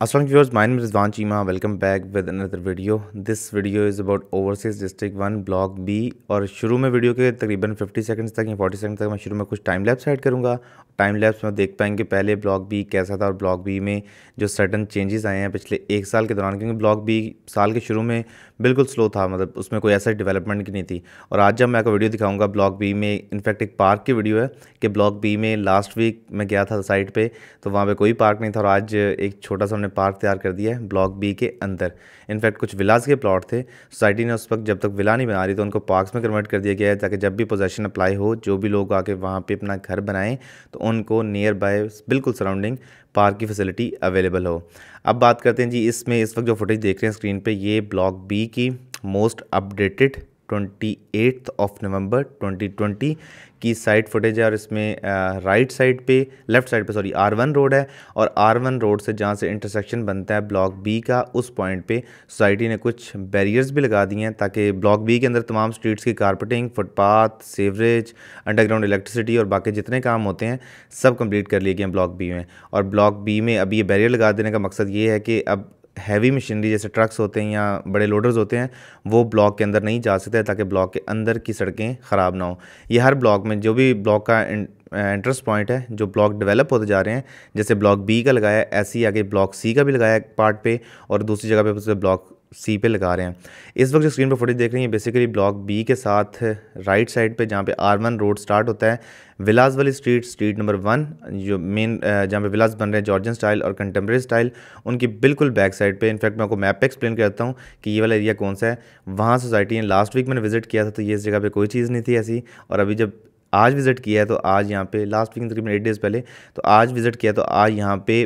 Assalamualaikum viewers, my name is. Welcome back with another video. This video is about Overseas District 1 Block B और शुरू में video के तकरीबन 50 seconds तक या 40 सेकंड तक मैं शुरू में कुछ टाइम लैप्स ऐड करूँगा टाइम लैप्स में देख पाएँगे पहले ब्लॉक बी कैसा था और ब्लॉक बी में जो सडन चेंजेस आए हैं पिछले एक साल के दौरान क्योंकि ब्लॉक बी साल के शुरू में बिल्कुल स्लो था मतलब उसमें कोई ऐसा डेवलपमेंट की नहीं थी और आज जब मैं आपको वीडियो दिखाऊँगा ब्लॉक बी में इनफैक्ट एक पार्क की वीडियो है कि ब्लॉक बी में लास्ट वीक मैं गया था साइट पर तो वहाँ पर कोई पार्क नहीं था और आज एक छोटा सा हमने पार्क तैयार कर दिया है, ब्लॉक बी के अंदर। इनफैक्ट कुछ विलास के प्लॉट थे। सोसाइटी ने उस वक्त जब तक विला नहीं बना रही तो उनको पार्क्स में कन्वर्ट कर दिया गया है, ताकि जब भी पोजेशन अप्लाई हो, जो भी लोग आके वहाँ पर अपना घर बनाएँ तो उनको नियर बाय बिल्कुल सराउंडिंग पार्क की फैसिलिटी अवेलेबल हो। अब बात करते हैं जी, इसमें इस वक्त जो फुटेज देख रहे हैं स्क्रीन पर ये ब्लॉक बी की most updated twenty eighth of November 2020 की साइड फुटेज है और इसमें राइट साइड पे लेफ़्ट साइड पे सॉरी आर वन रोड है और आर वन रोड से जहाँ से इंटरसेक्शन बनता है ब्लॉक बी का, उस पॉइंट पे सोसाइटी ने कुछ बैरियर्स भी लगा दिए हैं ताकि ब्लॉक बी के अंदर तमाम स्ट्रीट्स की carpeting footpath sewerage underground electricity और बाकी जितने काम होते हैं, सब कंप्लीट कर लिए गए हैं ब्लॉक बी में। और ब्लॉक बी में अभी ये बैरियर लगा देने का मकसद ये है कि अब हैवी मशीनरी जैसे ट्रक्स होते हैं या बड़े लोडर्स होते हैं, वो ब्लॉक के अंदर नहीं जा सकते ताकि ब्लॉक के अंदर की सड़कें ख़राब ना हो। ये हर ब्लॉक में जो भी ब्लॉक का एंट्रेंस पॉइंट है, जो ब्लॉक डेवलप होते जा रहे हैं, जैसे ब्लॉक बी का लगाया ऐसे ही आगे ब्लॉक सी का भी लगाया पार्ट पे, और दूसरी जगह पे ब्लॉक सी पे लगा रहे हैं। इस वक्त जो स्क्रीन पर फुटेज देख रही हैं बेसिकली ब्लॉक बी के साथ राइट साइड पे, जहाँ पे आर वन रोड स्टार्ट होता है विलास वाली स्ट्रीट स्ट्रीट नंबर वन जो मेन जहाँ पे विलास बन रहे हैं जॉर्जन स्टाइल और कंटेम्प्रेरी स्टाइल उनकी बिल्कुल बैक साइड पे। इनफैक्ट मैं आपको मैप पे एक्सप्लेन करता हूँ कि ये वाला एरिया कौन सा है। वहाँ सोसाइटी है लास्ट वीक मैंने विज़िट किया था तो ये इस जगह पर कोई चीज़ नहीं थी ऐसी। और अभी जब आज विज़िट किया है तो आज यहाँ पे लास्ट वीक तकरीबन एट डेज़ पहले तो आज विज़िट किया तो आज यहाँ पे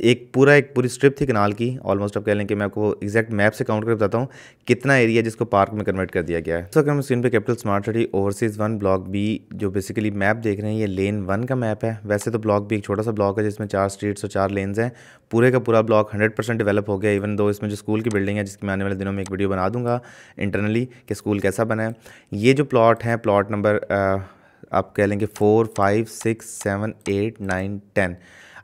एक पूरा, एक पूरी स्ट्रिप थी कनाल की ऑलमोस्ट आप कह लें कि मैं आपको एक्जैक्ट मैप से काउंट कर बताता हूँ, कितना एरिया जिसको पार्क में कन्वर्ट कर दिया गया है। तो अगर हम स्क्रीन पे capital smart city overseas one block B जो बेसिकली मैप देख रहे हैं, ये लेन वन का मैप है। वैसे तो ब्लॉक बी एक छोटा सा ब्लॉक है, जिसमें चार स्ट्रीट्स और चार लेन्स हैं। पूरे का पूरा ब्लॉक हंड्रेड परसेंट डेवलप हो गया इवन दो इसमें जो स्कूल की बिल्डिंग है, जिसकी मैं आने वाले दिनों में एक वीडियो बना दूँगा इंटरनली कि स्कूल कैसा बना है। ये जो प्लॉट हैं प्लॉट नंबर आप कह लेंगे four five six seven eight nine ten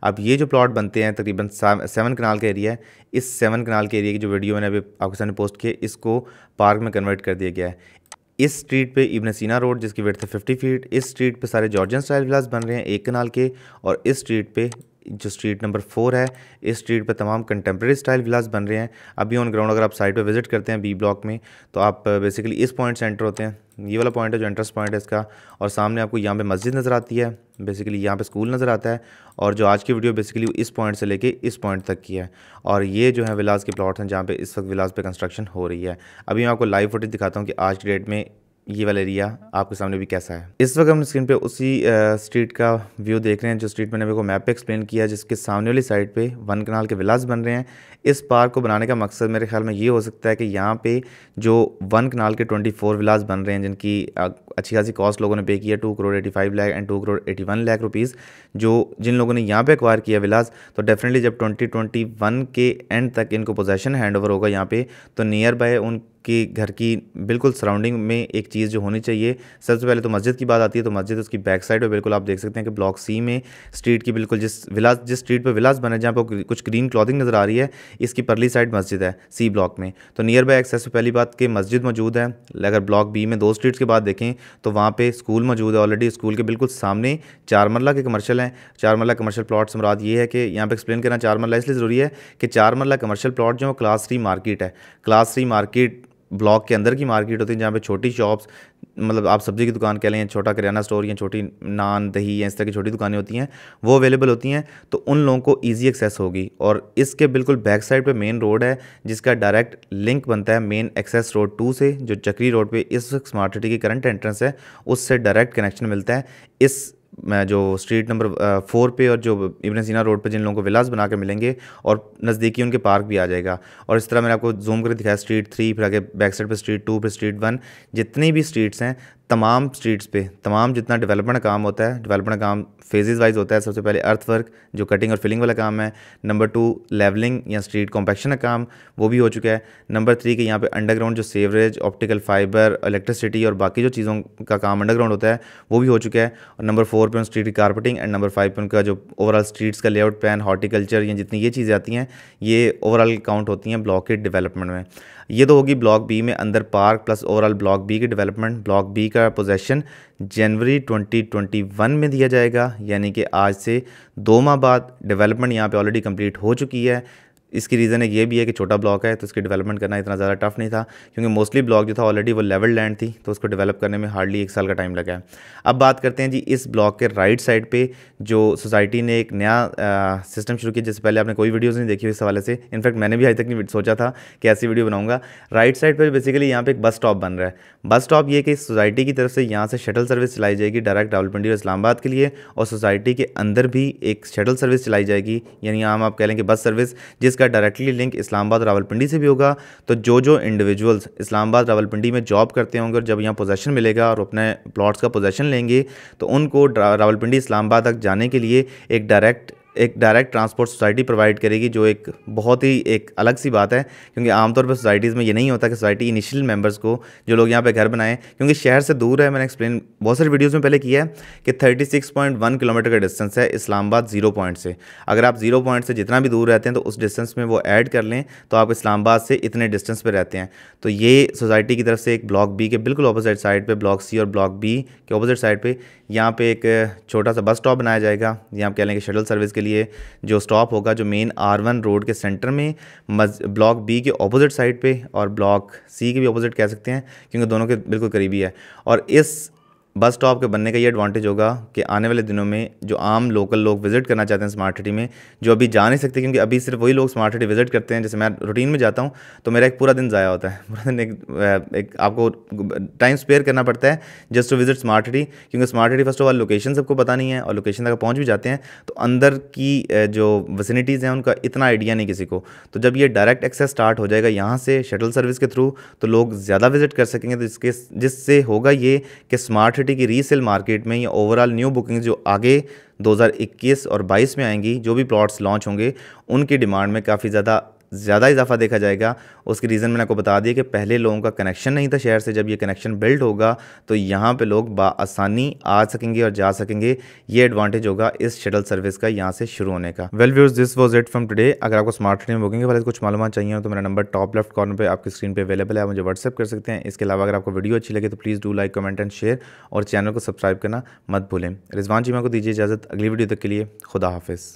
अब ये जो प्लॉट बनते हैं, तकरीबन सेवन कनाल के एरिया है, इस सेवन कनाल के एरिया की जो वीडियो मैंने अभी आपके सामने पोस्ट किया इसको पार्क में कन्वर्ट कर दिया गया है। इस स्ट्रीट पे इबन सीना रोड जिसकी वेट है फिफ्टी फीट इस स्ट्रीट पे सारे जॉर्जियन स्टाइल विलास बन रहे हैं एक कनाल के, और इस स्ट्रीट पे जो स्ट्रीट नंबर फोर है, इस स्ट्रीट पर तमाम कंटेम्प्रेरी स्टाइल विलास बन रहे हैं। अभी ऑन ग्राउंड अगर आप साइड पर विज़िट करते हैं बी ब्लॉक में तो आप बेसिकली इस पॉइंट से एंटर होते हैं। ये वाला पॉइंट है जो एंट्रेंस पॉइंट है इसका, और सामने आपको यहाँ पे मस्जिद नज़र आती है। बेसिकली यहाँ पे स्कूल नज़र आता है, और जो आज की वीडियो बेसिकली इस पॉइंट से लेके इस पॉइंट तक की है। और ये जो है विलास के प्लॉट हैं जहाँ पे इस वक्त विलास पे कंस्ट्रक्शन हो रही है। अभी मैं आपको लाइव फुटेज दिखाता हूँ कि आज की डेट में ये वाला एरिया आपके सामने भी कैसा है? इस वक्त हम स्क्रीन पे उसी स्ट्रीट का व्यू देख रहे हैं, जो स्ट्रीट मैंने को मैप पे एक्सप्लेन किया जिसके सामने वाली साइड पे वन कनाल के विलास बन रहे हैं। इस पार्क को बनाने का मकसद मेरे ख्याल में ये हो सकता है कि यहाँ पे जो वन कनाल के ट्वेंटी फोर विलास बन रहे हैं, जिनकी अच्छी खासी कॉस्ट लोगों ने पे किया two crore eighty five lakh and two crore eighty one lakh rupees जो जिन लोगों ने यहाँ पे एक्वायर किया विलास तो डेफिनेटली जब ट्वेंटी ट्वेंटी वन के एंड तक इनको पोजेशन हैंड ओवर होगा यहाँ पे तो नियर बाय उन कि घर की बिल्कुल सराउंडिंग में एक चीज़ जो होनी चाहिए। सबसे पहले तो मस्जिद की बात आती है तो मस्जिद उसकी बैक साइड पर बिल्कुल आप देख सकते हैं कि ब्लॉक सी में स्ट्रीट की बिल्कुल जिस विलास जिस स्ट्रीट पर विलास बना जहाँ पर कुछ ग्रीन क्लॉथिंग नज़र आ रही है, इसकी परली साइड मस्जिद है सी ब्लॉक में। तो नियर बाई एक्सेस पहली बात कि मस्जिद मौजूद है। अगर ब्लॉक बी में दो स्ट्रीट्स के बाद देखें तो वहाँ पर स्कूल मौजूद है ऑलरेडी स्कूल के बिल्कुल सामने चार मरला के कमर्शल हैं। चार मरला कमर्शल प्लॉट से मुराद ये है कि यहाँ पर एक्सप्लेन करना चार मरला, इसलिए ज़रूरी है कि चार मरला कमर्शल प्लॉट जो है क्लास थ्री मार्केट है। क्लास थ्री मार्केट ब्लॉक के अंदर की मार्केट होती है जहाँ पे छोटी शॉप्स मतलब आप सब्ज़ी की दुकान कह लें छोटा किराना स्टोर या छोटी नान, दही या इस तरह की छोटी दुकानें होती हैं, वो अवेलेबल होती हैं तो उन लोगों को ईजी एक्सेस होगी। और इसके बिल्कुल बैक साइड पे मेन रोड है, जिसका डायरेक्ट लिंक बनता है मेन एक्सेस रोड टू से, जो चक्री रोड पर इस स्मार्ट सिटी की करंट एंट्रेंस है, उससे डायरेक्ट कनेक्शन मिलता है। इस जो स्ट्रीट नंबर फोर पे और जो इबन सीना रोड पे जिन लोगों को विलास बना के मिलेंगे और नज़दीकी उनके पार्क भी आ जाएगा। और इस तरह मैंने आपको जूम कर दिखाया स्ट्रीट थ्री फिर आगे बैक साइड पर स्ट्रीट टू फिर स्ट्रीट वन जितनी भी स्ट्रीट्स हैं तमाम स्ट्रीट्स पे, तमाम जितना डेवलपमेंट काम होता है डेवलपमेंट काम फेजेस वाइज होता है, सबसे पहले अर्थ वर्क जो कटिंग और फिलिंग वाला काम है नंबर टू लेवलिंग या स्ट्रीट कॉम्पैक्शन का काम, वो भी हो चुका है। नंबर थ्री के यहाँ पे अंडरग्राउंड जो सेवरेज ऑप्टिकल फाइबर इलेक्ट्रिसिटी और बाकी जो चीज़ों का काम अंडरग्राउंड होता है, वो भी हो चुका है। और नंबर फोर पे स्ट्रीट की कारपेटिंग एंड नंबर फाइव पर उनका जो ओवरऑल स्ट्रीट्स का लेआउट प्लान हॉर्टिकल्चर या जितनी ये चीज़ें आती हैं, ये ओवरऑल काउंट होती हैं ब्लॉकेट डेवलपमेंट में। ये तो होगी ब्लॉक बी में अंदर park plus overall block B की डेवलपमेंट। ब्लॉक बी का पोजेशन जनवरी 2021 में दिया जाएगा, यानी कि आज से दो माह बाद डेवलपमेंट यहाँ पे ऑलरेडी कंप्लीट हो चुकी है। इसकी रीज़न एक ये भी है कि छोटा ब्लॉक है तो उसकी डेवलपमेंट करना इतना ज़्यादा टफ नहीं था, क्योंकि मोस्टली ब्लॉक जो था ऑलरेडी वो लेवल लैंड थी तो उसको डेवलप करने में हार्डली एक साल का टाइम लगा है। अब बात करते हैं जी इस ब्लॉक के राइट साइड पे, जो सोसाइटी ने एक नया सिस्टम शुरू किया जिससे पहले आपने कोई वीडियोज़ नहीं देखी इस हवाले से। इनफैक्ट मैंने भी अभी तक नहीं सोचा था कि ऐसी वीडियो बनाऊँगा। राइट साइड पर बेसिकली यहाँ पर एक बस स्टॉप बन रहा है। बस स्टॉप ये कि सोसाइटी की तरफ़ से यहाँ से शटल सर्विस चलाई जाएगी डायरेक्ट रावलपिंडी और इस्लामाबाद के लिए, और सोसाइटी के अंदर भी एक शटल सर्विस चलाई जाएगी, यानी यहाँ आप कह लें कि बस सर्विस जिसका डायरेक्टली लिंक इस्लामाबाद रावलपिंडी से भी होगा। तो जो जो इंडिविजुअल्स इस्लामाबाद रावलपिंडी में जॉब करते होंगे और जब यहाँ पोजेशन मिलेगा और अपने प्लॉट्स का पोजेशन लेंगे तो उनको रावलपिंडी इस्लामाबाद तक जाने के लिए एक डायरेक्ट एक डायरेक्ट ट्रांसपोर्ट सोसाइटी प्रोवाइड करेगी, जो एक बहुत ही एक अलग सी बात है, क्योंकि आमतौर पर सोसाइटीज़ में ये नहीं होता कि सोसाइटी इनिशियल मेंबर्स को जो लोग यहाँ पे घर बनाएँ, क्योंकि शहर से दूर है, मैंने एक्सप्लेन बहुत सारी वीडियोज़ में पहले किया है कि 36.1 किलोमीटर का डिस्टेंस है इस्लामाबाद ज़ीरो पॉइंट से। अगर आप ज़ीरो पॉइंट से जितना भी दूर रहते हैं तो उस डिस्टेंस में वो ऐड कर लें तो आप इस्लामाबाद से इतने डिस्टेंस पर रहते हैं। तो ये सोसाइटी की तरफ़ से एक ब्लॉक बी के बिल्कुल अपोजिट साइड पर ब्लॉक सी और ब्लॉक बी के अपोजिट साइड पर यहाँ पर एक छोटा सा बस स्टॉप बनाया जाएगा यहाँ आप कह लें कि शटल सर्विस के लिए जो स्टॉप होगा, जो मेन आर वन रोड के सेंटर में ब्लॉक बी के ऑपोजिट साइड पे और ब्लॉक सी के भी ऑपोजिट कह सकते हैं, क्योंकि दोनों के बिल्कुल करीबी है। और इस बस स्टॉप के बनने का ये एडवांटेज होगा कि आने वाले दिनों में जो आम लोकल लोग विज़िट करना चाहते हैं स्मार्ट सिटी में जो अभी जा नहीं सकते क्योंकि अभी सिर्फ़ वही लोग स्मार्ट सिटी विज़िट करते हैं जैसे मैं रूटीन में जाता हूँ तो मेरा एक पूरा दिन ज़ाया होता है। पूरा दिन एक, एक आपको टाइम स्पेयर करना पड़ता है just to visit smart city क्योंकि smart city first of all location सबको पता नहीं है और लोकेशन तक पहुँच भी जाते हैं तो अंदर की जो वसिनिटीज़ हैं उनका इतना आइडिया नहीं किसी को। तो जब ये डायरेक्ट एक्सेस स्टार्ट हो जाएगा यहाँ से शटल सर्विस के थ्रू तो लोग ज़्यादा विज़िट कर सकेंगे तो इसके जिससे होगा ये कि स्मार्ट सिटी की रीसेल मार्केट में या ओवरऑल न्यू बुकिंग जो आगे 2021 और 22 में आएँगी, जो भी प्लॉट्स लॉन्च होंगे, उनकी डिमांड में काफ़ी ज़्यादा ज़्यादा इजाफा देखा जाएगा। उसकी रीज़न मैंने आपको बता दिया कि पहले लोगों का कनेक्शन नहीं था शहर से। जब ये कनेक्शन बिल्ड होगा तो यहाँ पे लोग आसानी आ सकेंगे और जा सकेंगे। ये एडवांटेज होगा इस शटल सर्विस का यहाँ से शुरू होने का। Well views this was it from today अगर आपको स्मार्ट ट्रेन बुकिंग में कुछ मालूम चाहिए तो मेरा नंबर टॉप लेफ़्ट कॉर्नर पर आपकी स्क्रीन पर अवेलेबल है। आप मुझे व्हाट्सअप कर सकते हैं। इसके अलावा अगर आपको वीडियो अच्छी लगे तो please do like comment and share और चैनल को सब्सक्राइब करना मत भूलें। रिजवान जी को दीजिए इजाज़त। अगली वीडियो तक के लिए खुदा हाफिज़।